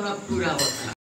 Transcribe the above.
una pura bota.